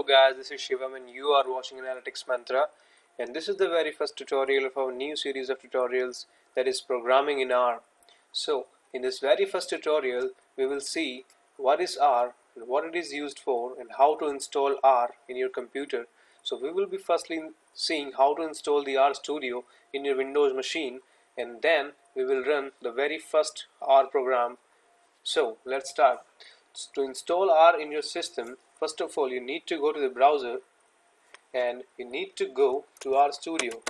Hello guys, this is Shivam and you are watching Analytics Mantra and this is the very first tutorial of our new series of tutorials that is programming in R. So in this very first tutorial we will see what is R and what it is used for and how to install R in your computer. So we will be firstly seeing how to install the R Studio in your Windows machine and then we will run the very first R program. So let's start. To install R in your system first of all you need to go to the browser and you need to go to RStudio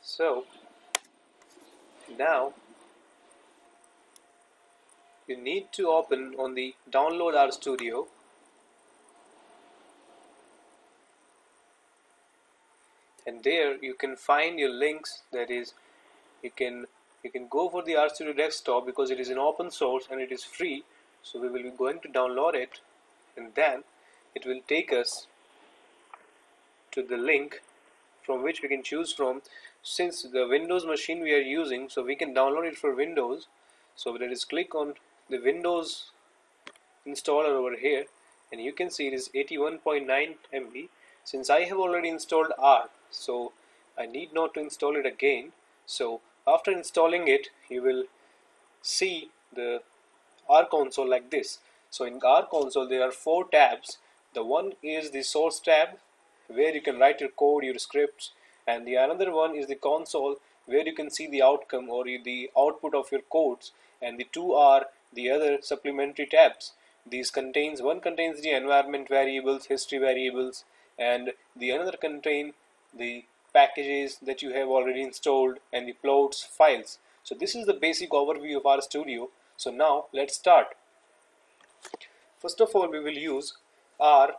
so now you need to open on the download RStudio and there you can find your links that is you can you can go for the RStudio desktop because it is an open source and it is free so we will be going to download it and then it will take us to the link from which we can choose from. Since the Windows machine we are using so we can download it for Windows. So let us click on the Windows installer over here and you can see it is 81.9 MB since I have already installed R so I need not to install it again. So after installing it you will see the R console like this. So in our console there are four tabs. The one is the source tab where you can write your code, your scripts and the another one is the console where you can see the outcome or the output of your codes and the two are the other supplementary tabs. These contains one contains the environment variables, history variables and the another contain the packages that you have already installed and the plots files. So this is the basic overview of RStudio so now let's start. First of all we will use R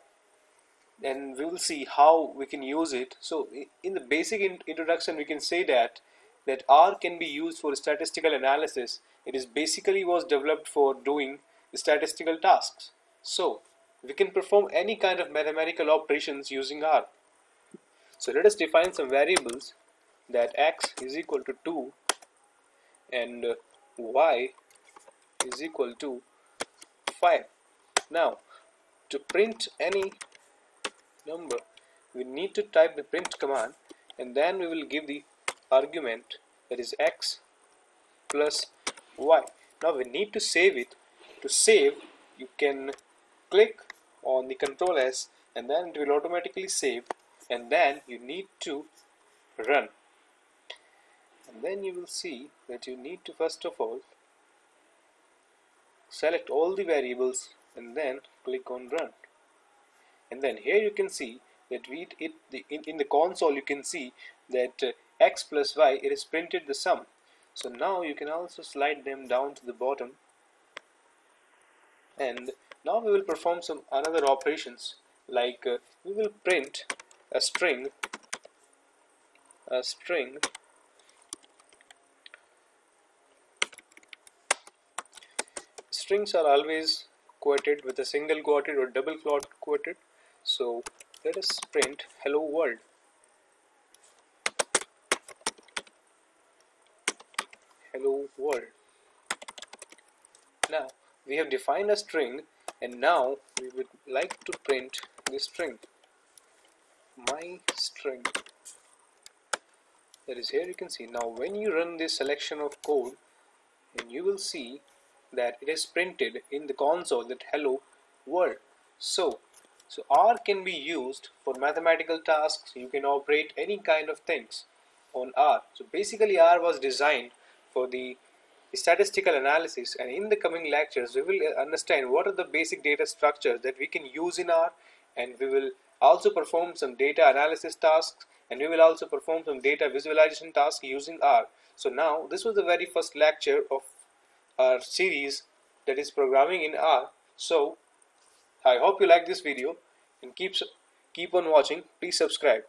and we will see how we can use it. So in the basic in introduction we can say that that R can be used for statistical analysis. It is basically was developed for doing statistical tasks. So we can perform any kind of mathematical operations using R. So let us define some variables that x is equal to 2 and y is equal to 5 now to print any number we need to type the print command and then we will give the argument that is x plus y. Now we need to save it. To save you can click on the control S and then it will automatically save and then you need to run. And then you will see that you need to first of all select all the variables and then click on run. And then here you can see that we it the in, in the console you can see that uh, x plus y it is printed the sum. So now you can also slide them down to the bottom. And now we will perform some another operations like uh, we will print a string a string strings are always quoted with a single quoted or double quoted so let us print hello world. Hello world. Now we have defined a string and now we would like to print the string. My string. That is here you can see. Now when you run this selection of code and you will see that it is printed in the console that hello world. So so R can be used for mathematical tasks. You can operate any kind of things on R. So basically R was designed for the statistical analysis. And in the coming lectures we will understand what are the basic data structures that we can use in R. And we will also perform some data analysis tasks. And we will also perform some data visualization tasks using R. So now this was the very first lecture of our series that is programming in R. So I hope you like this video and keep keep on watching. Please subscribe.